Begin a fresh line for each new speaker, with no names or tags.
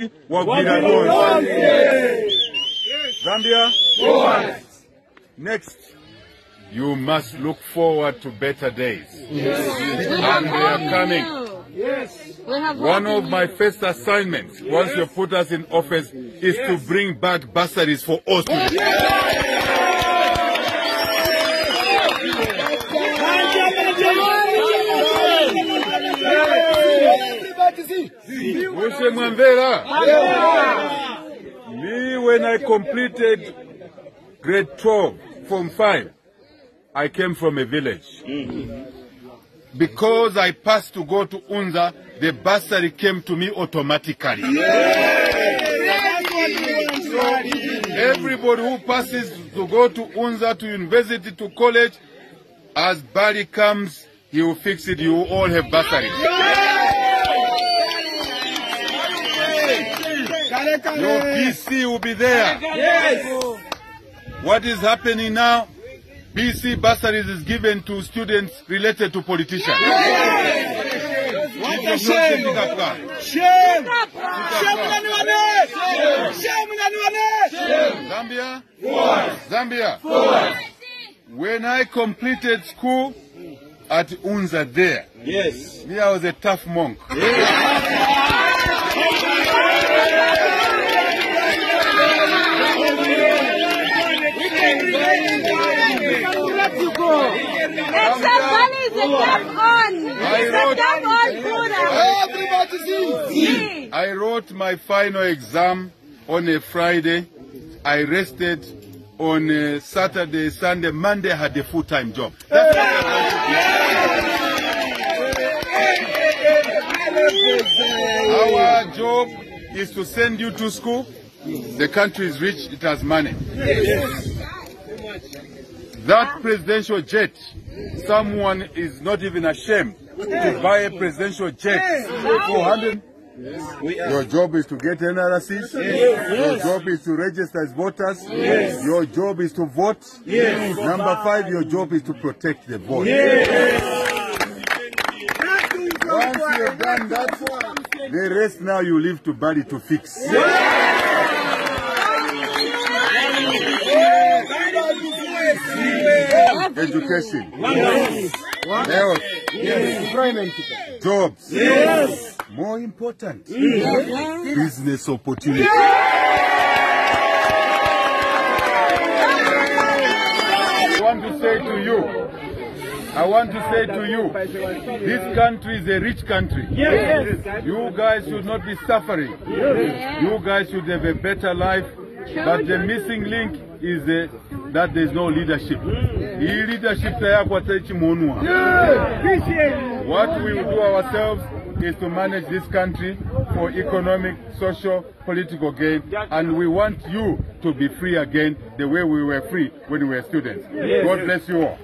Wagira. Zambia? Next, you must look forward to better days. And they are coming.
Have
One of my first assignments, once you put us in office, is to bring back bursaries for all students. Muse. Me, when I completed grade 12 from 5, I came from a village. Because I passed to go to Unza, the bursary came to me automatically. Everybody who passes to go to Unza, to university, to college, as Bally comes, he will fix it. You all have bursaries. Your BC will be there. Yes. What is happening now? BC bursaries is given to students related to politicians. Yes. What a shame. Shame. Shame. Zambia? Zambia? When I completed school at Unza there,
Yes.
me I was a tough monk.
Example is a tap on. It's a tap on Buddha.
Everybody see.
I wrote my final exam on a Friday. I rested on a Saturday, Sunday, Monday I had a full-time job. That's what I want to do. Our job is to send you to school. The country is rich, it has money. That presidential jet, someone is not even ashamed to buy a presidential jet for 100 your job is to get NRCs. Your job is to register as voters. Your job is to vote. Number five, your job is to protect the vote. Once you have done that, the rest now you leave to Bally to fix. Education, health, Employment. jobs, Yes. more important, business opportunity. I want to say to you, I want to say to you, this country is a rich country. Yes. You guys should not be suffering. Yes. You guys should have a better life. But the missing link is uh, that there's no leadership. Hii leadership tayari. What we will do ourselves is to manage this country for economic, social, political gain, and we want you to be free again the way we were free when we were students. God bless you all.